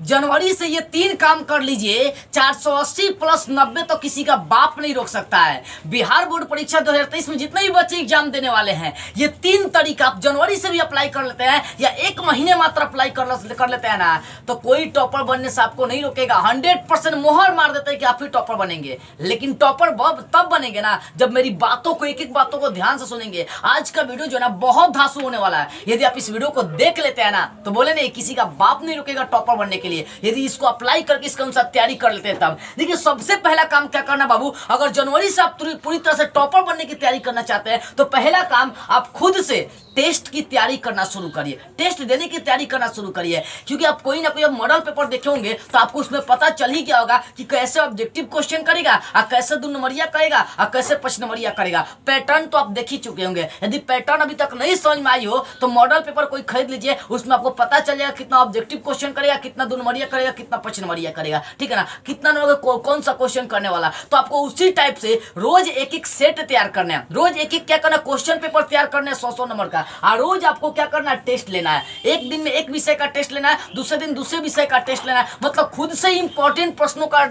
जनवरी से ये तीन काम कर लीजिए 480 प्लस 90 तो किसी का बाप नहीं रोक सकता है। बिहार बोर्ड परीक्षा 2023 में जितने भी बच्चे एग्ज़ाम देने वाले हैं ये तीन तरीका आप जनवरी से भी अप्लाई कर लेते हैं या एक महीने मात्र अप्लाई कर, कर लेते हैं ना तो कोई टॉपर बनने से आपको नहीं रोकेगा। हंड्रेड परसेंट मोहर मार देते हैं कि आप ही टॉपर बनेंगे। लेकिन टॉपर तब बनेंगे ना जब मेरी बातों को एक एक बातों को ध्यान से सुनेंगे। आज का वीडियो जो ना बहुत धासु होने वाला है। यदि आप इस वीडियो को देख लेते हैं ना तो बोले नहीं किसी का बाप नहीं रुकेगा टॉपर बनने के लिए। यदि इसको अप्लाई करके इसके अनुसार तैयारी कर लेते हैं तब। देखिए, सबसे पहला काम क्या करना बाबू? अगर जनवरी से आप पूरी तरह से टॉपर बनने की तैयारी करना चाहते हैं तो पहला काम आप खुद से टेस्ट की तैयारी करना शुरू करिए। टेस्ट देने की तैयारी करना शुरू करिए। क्योंकि आप कोई ना कोई अब मॉडल पेपर देखे होंगे तो आपको उसमें पता चल ही गया होगा कि कैसे ऑब्जेक्टिव क्वेश्चन करेगा और कैसे दो नंबरिया करेगा और कैसे पच नंबरिया करेगा। पैटर्न तो आप देख ही चुके होंगे। यदि पैटर्न अभी तक नहीं समझ में आई हो तो मॉडल पेपर कोई खरीद लीजिए, उसमें आपको पता चल जाएगा कितना ऑब्जेक्टिव क्वेश्चन करेगा, कितना दो नंबरिया करेगा, कितना पच नंबरिया करेगा। ठीक है ना? कितना नंबर कौन सा क्वेश्चन करने वाला। तो आपको उसी टाइप से रोज एक एक सेट तैयार करना है। रोज एक एक क्या करना क्वेश्चन पेपर तैयार करना है सौ सौ नंबर का। और रोज आपको क्या करना है? टेस्ट लेना है। एक दिन में एक विषय का टेस्ट लेना है, दूसरे दिन दूसरे विषय का टेस्ट लेना है। मतलब खुद से इंपॉर्टेंट प्रश्नों का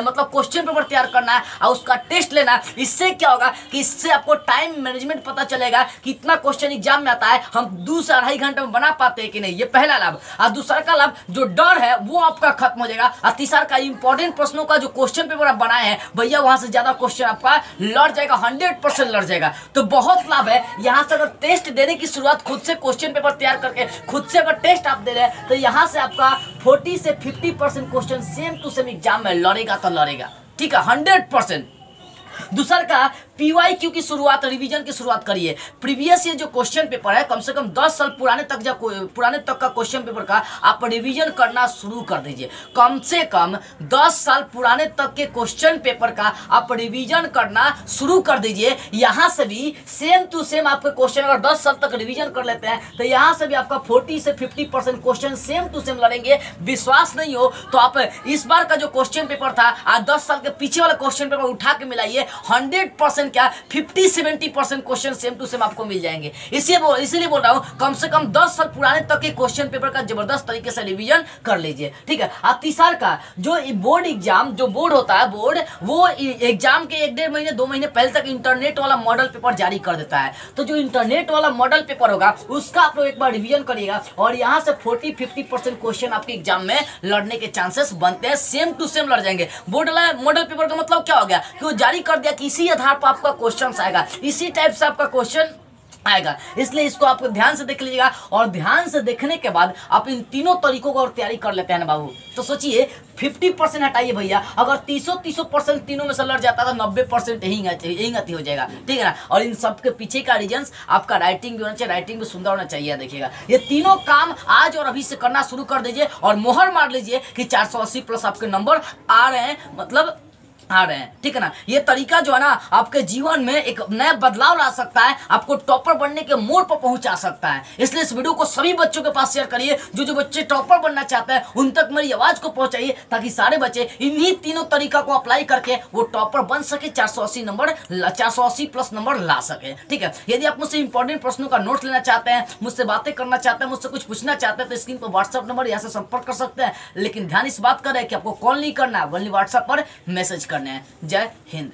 मतलब क्वेश्चन पेपर तैयार करना है और उसका टेस्ट लेना है। इससे क्या होगा कि इससे आपको टाइम मैनेजमेंट पता चलेगा कि इतना क्वेश्चन एग्ज़ाम में आता है, हम दो से अढ़ाई घंटे में बना पाते हैं कि नहीं? ये पहला लाभ। और दूसरा का लाभ, जो डर है, वो आपका खत्म हो जाएगा। और तीसरा का इंपॉर्टेंट प्रश्नों का जो क्वेश्चन पेपर आप बनाए हैं, भैया वहाँ से ज़्यादा क्वेश्चन आपका लड़ जाएगा हंड्रेड लड़ जाएगा। तो बहुत लाभ है। यहाँ से अगर टेस्ट देने की शुरुआत खुद से क्वेश्चन पेपर तैयार करके, खुद से अगर टेस्ट आप दे रहे हैं तो यहाँ से आपका 40 से 50 percent question same to same exam में लड़ेगा तो लड़ेगा। ठीक है हंड्रेड परसेंट दूसर का पीवाईक्यू की शुरुआत रिवीजन की शुरुआत करिए प्रीवियस ईयर जो क्वेश्चन पेपर है, कम से कम 10 साल पुराने तक जब पुराने तक का क्वेश्चन पेपर का आप रिवीजन करना शुरू कर दीजिए। कम से कम 10 साल पुराने तक के क्वेश्चन पेपर का आप रिवीजन करना शुरू कर दीजिए। यहाँ से भी सेम टू सेम आपके क्वेश्चन अगर दस साल तक रिविजन कर लेते हैं तो यहाँ से भी आपका फोर्टी से fifty question same to same लड़ेंगे। विश्वास नहीं हो तो आप इस बार का जो क्वेश्चन पेपर था, आज दस साल के पीछे वाला क्वेश्चन पेपर उठा के मिलाइए। हंड्रेड क्या? Fifty seventy percent question same to same आपको मिल जाएँगे। इसलिए बोल इसीलिए बोल रहा हूँ, कम से कम दस साल पुराने तक के क्वेश्चन पेपर का ज़बरदस्त तरीके से रिविजन कर लीजिए, ठीक है? अब तीसरा का, जो बोर्ड एग्ज़ाम जो बोर्ड होता है बोर्ड वो एग्ज़ाम के एक डेढ़ महीने, दो महीने पहले तक इंटरनेट वाला मॉडल पेपर जारी कर देता है। तो जो इंटरनेट वाला मॉडल पेपर होगा, उसका आप लोग एक बार रिविजन करिएगा और यहाँ से फोर्टी फिफ्टी क्वेश्चन आपके एग्ज़ाम में लड़ने के चांसेस बनते हैं सेम टू सेम लड़ जाएँगे। बोर्ड वाला मॉडल पेपर का मतलब क्या हो गया? कि वो जारी कर दिया कि इसी आधार पर आपका क्वेश्चन आएगा। इसी टाइप से आपका क्वेश्चन आएगा। इसलिए इसको आपको ध्यान से देख लीजिएगा और ध्यान से देखने के बाद आप इन तीनों तरीकों को और तैयारी कर लेते हैं बाबू। तो सोचिए 50 परसेंट हटाइए भैया। अगर तीसों तीसों परसेंट तीनों में से लड़ जाता है तो 90 परसेंट यही यही गति हो जाएगा। ठीक है ना? और इन सब के पीछे का रीजन आपका राइटिंग भी होना चाहिए राइटिंग भी सुंदर होना चाहिए, देखिएगा। ये तीनों काम आज और अभी से करना शुरू कर दीजिए और मोहर मार लीजिए कि चार सौ अस्सी प्लस आपके नंबर आ रहे हैं। मतलब आ रहे हैं, ठीक है ना? ये तरीका जो है ना, आपके जीवन में एक नया बदलाव ला सकता है, आपको टॉपर बनने के मोड़ पर पहुँचा सकता है। इसलिए इस वीडियो को सभी बच्चों के पास शेयर करिए, जो जो बच्चे टॉपर बनना चाहते हैं, उन तक मेरी आवाज़ को पहुंचाइए, ताकि सारे बच्चे इन्हीं तीनों तरीका को अप्लाई करके वो टॉपर बन सके, चार सौ अस्सी नंबर चार सौ अस्सी प्लस नंबर ला सके, ठीक है? यदि आप मुझसे इंपॉर्टेंट प्रश्नों का नोट लेना चाहते हैं, मुझसे बातें करना चाहते हैं, मुझसे कुछ पूछना चाहते हैं तो स्क्रीन पर व्हाट्सअप नंबर यहाँ से संपर्क कर सकते हैं, लेकिन ध्यान इस बात का है कि आपको कॉल नहीं करना है वनली व्हाट्सएप पर मैसेज करने हैं। जय हिंद।